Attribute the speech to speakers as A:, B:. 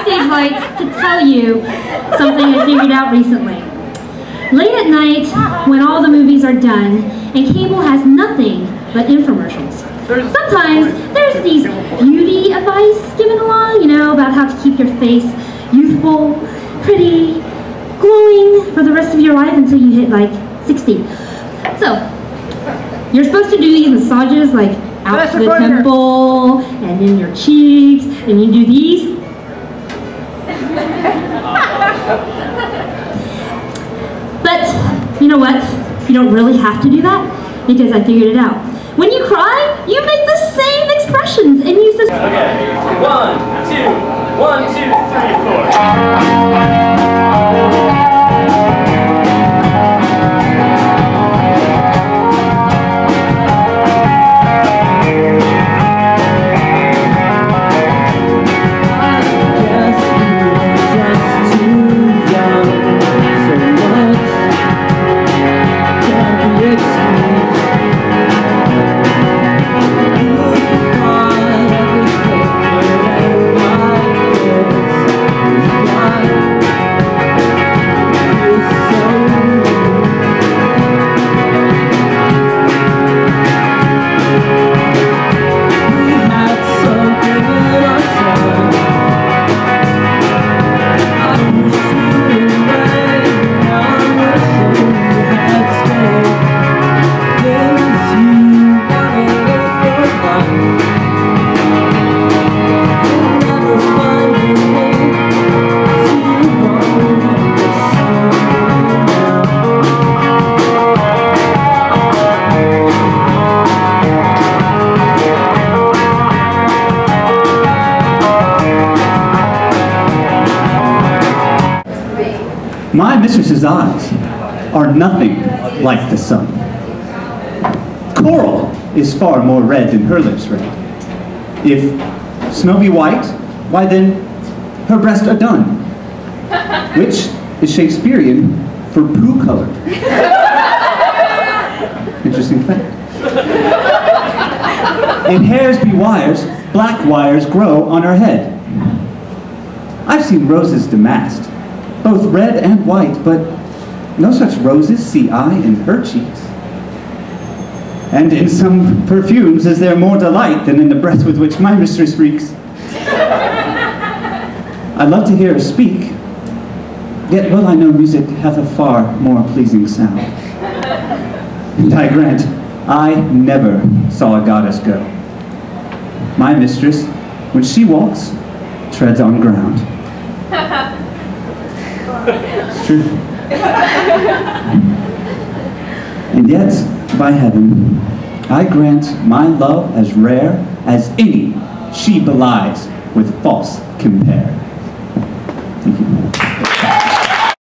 A: backstage lights to tell you something I figured out recently. Late at night, when all the movies are done, and cable has nothing but infomercials. Sometimes there's these beauty advice given along, you know, about how to keep your face youthful, pretty, glowing for the rest of your life until you hit like 60. So, you're supposed to do these massages like out to the temple and in your cheeks, and you do these. But you know what? You don't really have to do that because I figured it out. When you cry, you make the same expressions and use the
B: Okay, one, two, one, two, three, four.
C: My mistress's eyes are nothing like the sun. Coral is far more red than her lips red. If snow be white, why then her breast a dun, which is Shakespearean for poo colored. Interesting fact. If hairs be wires, black wires grow on her head. I've seen roses damasked, both red and white, but no such roses see I in her cheeks. And in some perfumes is there more delight than in the breath with which my mistress reeks. I love to hear her speak, yet well I know music hath a far more pleasing sound. And I grant, I never saw a goddess go. My mistress, when she walks, treads on ground. It's true. And yet, by heaven, I grant my love as rare as any she belies with false compare. Thank you.